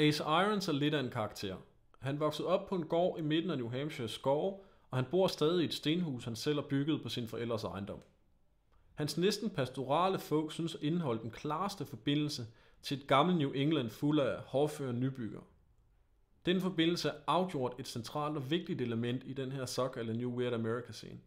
Ace Irons er lidt af en karakter. Han voksede op på en gård i midten af New Hampshire skov, og han bor stadig i et stenhus, han selv har bygget på sin forældres ejendom. Hans næsten pastorale folk synes at indeholde den klareste forbindelse til et gammelt New England fuld af hårdføre nybygger. Den forbindelse er afgjort et centralt og vigtigt element i den her såkaldte New Weird America-scene.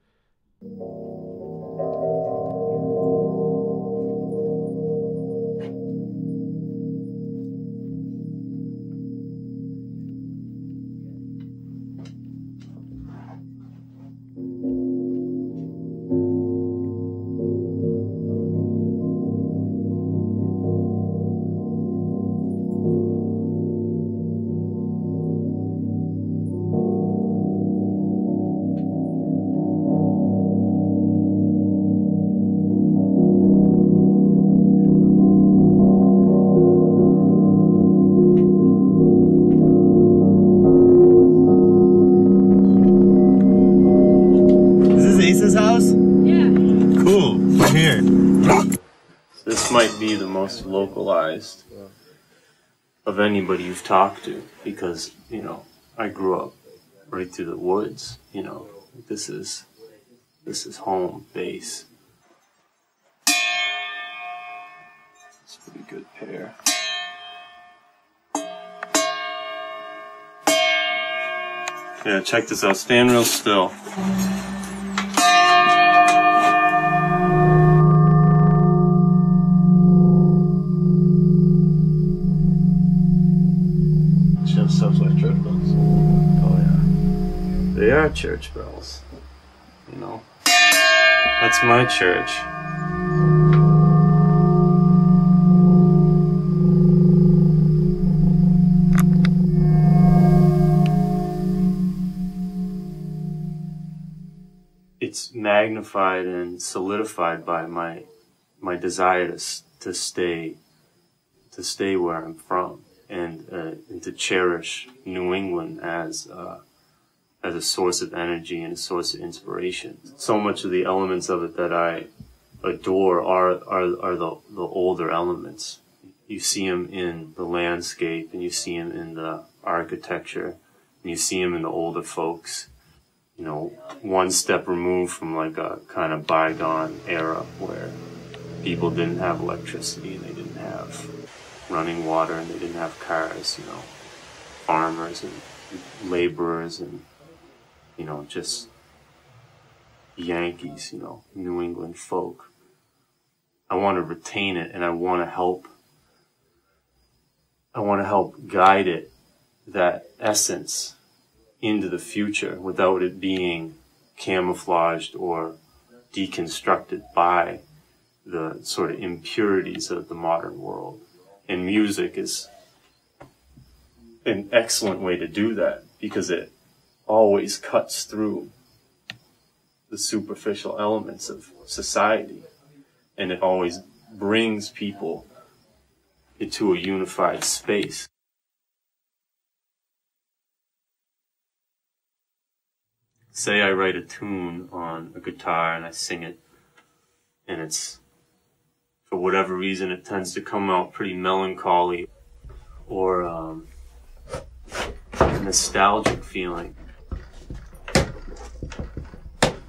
Might be the most localized of anybody you've talked to because, you know, I grew up right through the woods, you know. This is this is home base. It's a pretty good pair. Yeah, check this out. Stand real still. Sounds like church bells. Oh yeah. They are church bells. You know. That's my church. It's magnified and solidified by my my desire to to stay to stay where I'm from and, uh, and to cherish New England as uh, as a source of energy and a source of inspiration. So much of the elements of it that I adore are are, are the, the older elements. You see them in the landscape, and you see them in the architecture, and you see them in the older folks. You know, one step removed from like a kind of bygone era where people didn't have electricity and they didn't have running water and they didn't have cars, you know, farmers and laborers and, you know, just Yankees, you know, New England folk. I want to retain it and I want to help, I want to help guide it, that essence into the future without it being camouflaged or deconstructed by the sort of impurities of the modern world. And music is an excellent way to do that because it always cuts through the superficial elements of society and it always brings people into a unified space. Say I write a tune on a guitar and I sing it and it's for whatever reason, it tends to come out pretty melancholy or um, nostalgic feeling.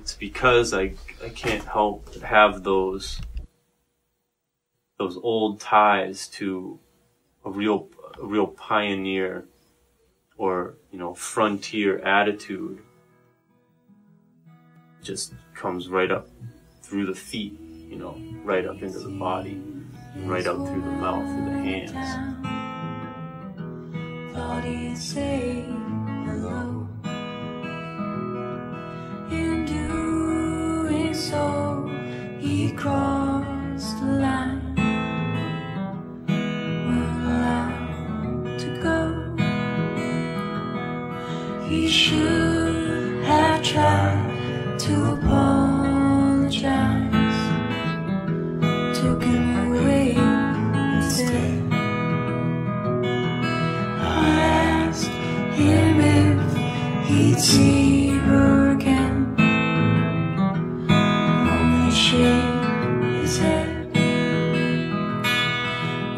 It's because I, I can't help but have those those old ties to a real a real pioneer or you know frontier attitude just comes right up through the feet you know, right up into the body, right out through the mouth, through the hands. Thought he'd say hello. In doing so, he crossed the line. Allowed to go. He should have tried he'd see her again. Only shake his head.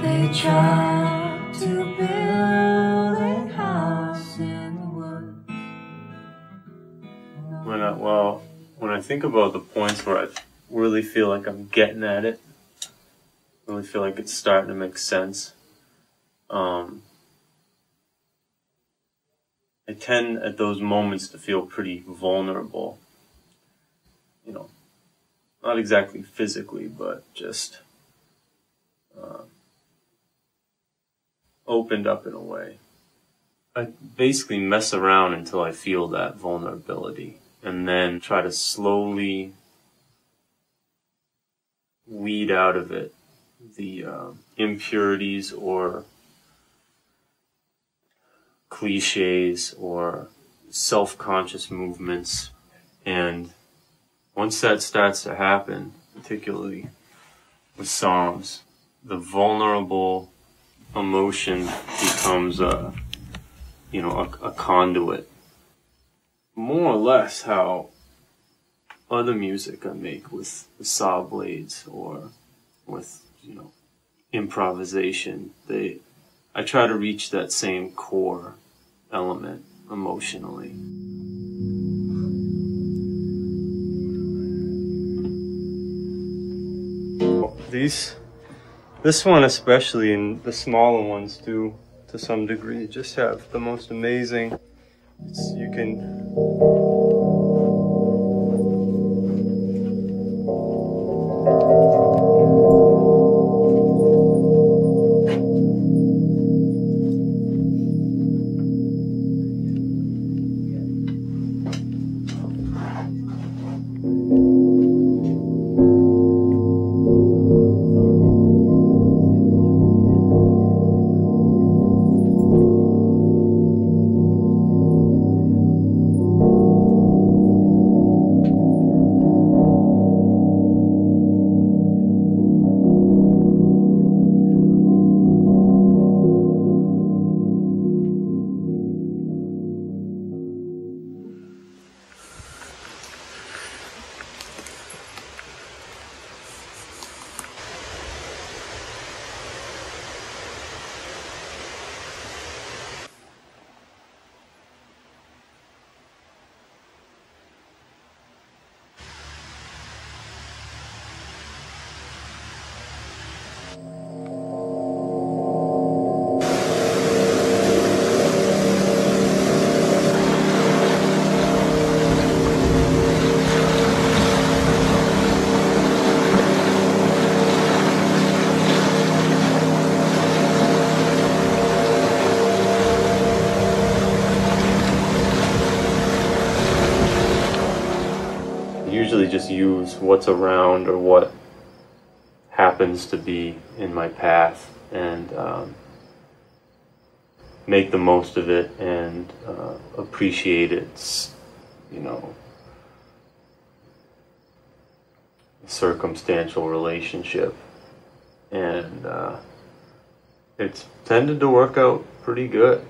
They tried to build a house in the woods. When I, well, when I think about the points where I really feel like I'm getting at it, really feel like it's starting to make sense. Um, I tend at those moments to feel pretty vulnerable. You know, not exactly physically, but just uh, opened up in a way. I basically mess around until I feel that vulnerability and then try to slowly weed out of it the uh, impurities or cliches or self-conscious movements. And once that starts to happen particularly with psalms the vulnerable emotion becomes a you know a, a conduit. More or less how other music I make with, with saw blades or with you know improvisation. They I try to reach that same core element emotionally. These, this one especially, and the smaller ones do to some degree, just have the most amazing. You can usually just use what's around or what happens to be in my path and um, make the most of it and uh, appreciate its, you know, circumstantial relationship. And uh, it's tended to work out pretty good.